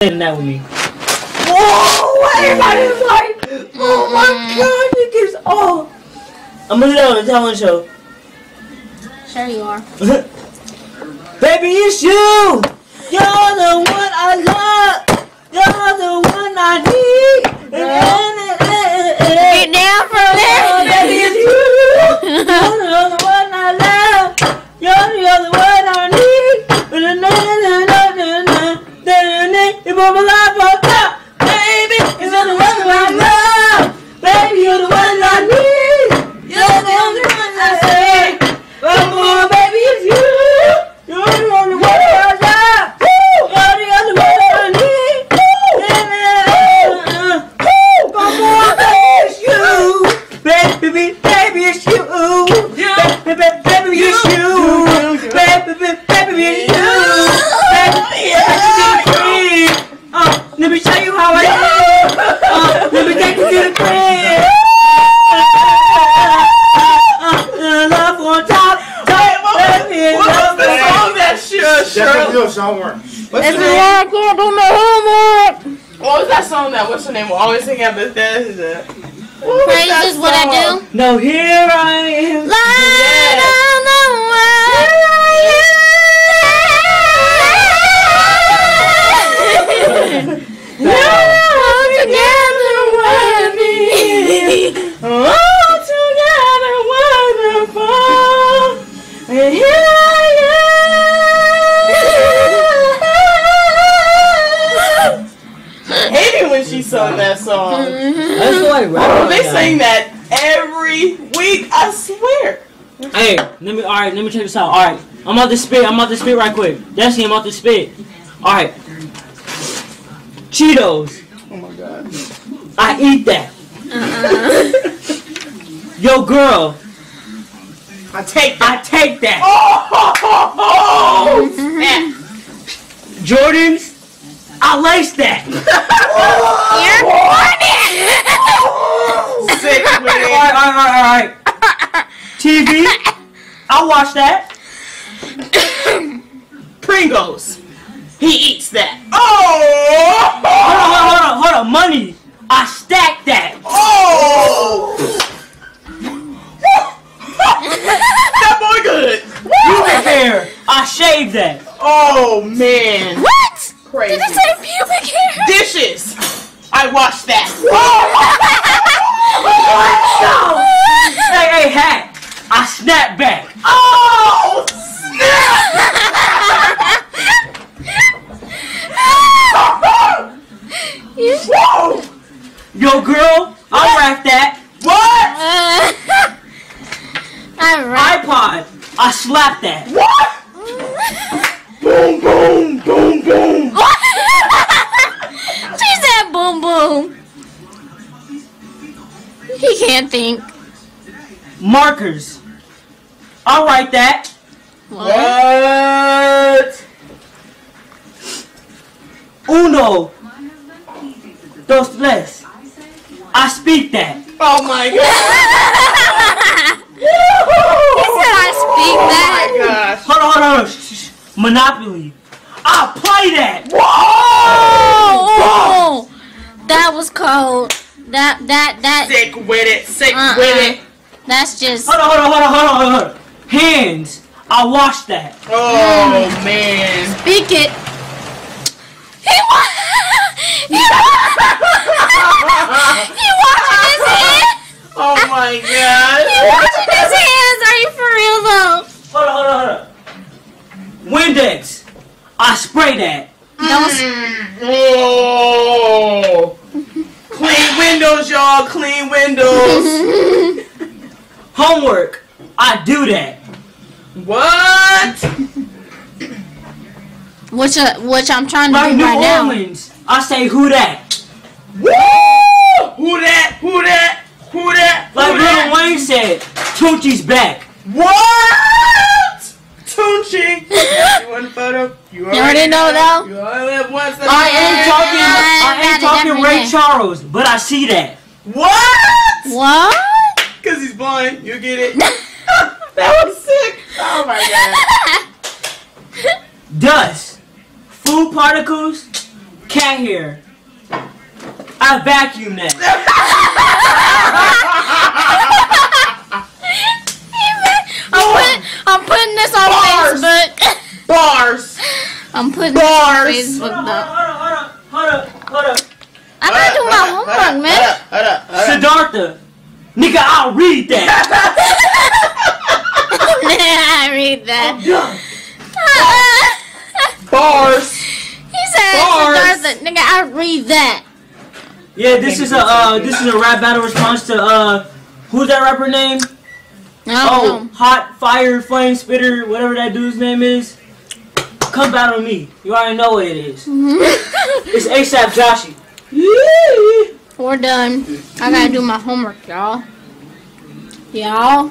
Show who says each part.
Speaker 1: saying that with me. Whoa! Everybody's like, oh my mm-hmm. god, you kids oh. I'm gonna do that on the talent show.
Speaker 2: Sure you are.
Speaker 1: Baby, it's you!
Speaker 3: That's
Speaker 4: Shirley?
Speaker 3: your homework.
Speaker 4: What's
Speaker 2: This
Speaker 4: the
Speaker 2: is why I can't do my homework.
Speaker 4: What was that song that? What's the name? We always sing at Bethesda. What
Speaker 2: Praise
Speaker 4: that
Speaker 2: is what I do.
Speaker 1: No, here I am.
Speaker 2: Light
Speaker 4: sung that song. Mm-hmm.
Speaker 1: That's why
Speaker 4: Oh, they sing that every week. I swear.
Speaker 1: Hey, let me. All right, let me check this out. All right, I'm out to spit. I'm out to spit right quick. Destiny, I'm out to spit. All right. Cheetos.
Speaker 4: Oh my god.
Speaker 1: I eat that. Uh-uh. Yo, girl.
Speaker 4: I take that.
Speaker 1: I take that.
Speaker 4: Oh, snap.
Speaker 1: Jordans. I lace that.
Speaker 4: Sick
Speaker 1: All
Speaker 4: with it.
Speaker 1: right, all right, all right, all right. TV. I watch that.
Speaker 4: Pringles. He eats that. Oh!
Speaker 1: Hold on, hold on, hold on. Money. I stack that.
Speaker 4: Oh! that boy good.
Speaker 1: Pubic hair. I shave that.
Speaker 4: Oh man. Crazy.
Speaker 2: Did it say pubic hair?
Speaker 4: Dishes. I wash that.
Speaker 1: Hey, hey, hat. I snap back.
Speaker 4: Oh! Snap! Whoa!
Speaker 1: Yo, girl. I wrap that.
Speaker 4: What?
Speaker 2: Alright.
Speaker 1: iPod. I slap that.
Speaker 4: What?
Speaker 2: can't think.
Speaker 1: Markers. I'll write that.
Speaker 4: What?
Speaker 1: Uno. Dos tres. I speak that.
Speaker 4: Oh my god.
Speaker 2: He said I speak
Speaker 4: Oh
Speaker 2: that.
Speaker 4: my gosh.
Speaker 1: Hold on, hold on. hold on. Shh, shh, shh. Monopoly. I play that.
Speaker 2: Oh, that was cold. That that that
Speaker 4: Sick with it. Sick
Speaker 2: Uh-uh.
Speaker 4: with it.
Speaker 2: that's just
Speaker 1: Hold on, hold on, hold on, hold on, hold on. Hands. I wash that.
Speaker 4: Oh hmm. man.
Speaker 2: speak it. He wa- he wa- he washing his hands.
Speaker 4: Oh my god.
Speaker 2: He
Speaker 4: god.
Speaker 2: his hands. Are you for real though?
Speaker 1: Hold on, hold on, hold on. Windex. I spray that.
Speaker 2: Don't
Speaker 4: Oh. Clean windows, y'all. Clean windows.
Speaker 1: Homework. I do that.
Speaker 4: what?
Speaker 2: which uh, which I'm trying to
Speaker 1: Like
Speaker 2: do
Speaker 1: New
Speaker 2: right now.
Speaker 1: Orleans. I say who that.
Speaker 4: Woo! Who that? Who that? Who that? Who
Speaker 1: Like Lil
Speaker 4: that?
Speaker 1: Wayne said, Tunechi's back.
Speaker 4: What? Tunechi. you want a photo? You
Speaker 2: already know though.
Speaker 4: You only live once.
Speaker 1: I ain't talking. I
Speaker 2: got
Speaker 1: ain't talking Ray
Speaker 2: day.
Speaker 1: Charles, but I see that.
Speaker 4: What?
Speaker 2: What?
Speaker 4: Cause he's blind. You get it? that was sick. Oh my god.
Speaker 1: Dust. Food particles. cat hair. I vacuum that.
Speaker 2: I'm putting, I'm putting this on
Speaker 4: Bars.
Speaker 2: Facebook.
Speaker 4: Bars.
Speaker 2: I'm putting
Speaker 4: Bars.
Speaker 2: this on Facebook
Speaker 1: Hold
Speaker 2: though.
Speaker 1: up, hold up, hold up,
Speaker 2: I gotta do my homework, man.
Speaker 4: Hold up, hold up.
Speaker 1: Siddhartha. Nigga, I'll read that.
Speaker 2: I read that.
Speaker 1: Done.
Speaker 4: Bars.
Speaker 2: he said,
Speaker 4: Bars.
Speaker 2: Siddhartha, nigga, I read that.
Speaker 1: Yeah, this is a uh, this is a rap battle response to uh, who's that rapper name?
Speaker 2: I don't
Speaker 1: Oh,
Speaker 2: know.
Speaker 1: hot fire flame spitter, whatever that dude's name is. Come battle me. You already know what it is. Mm-hmm. It's ASAP Joshy.
Speaker 2: We're done. I gotta do my homework, y'all. Y'all.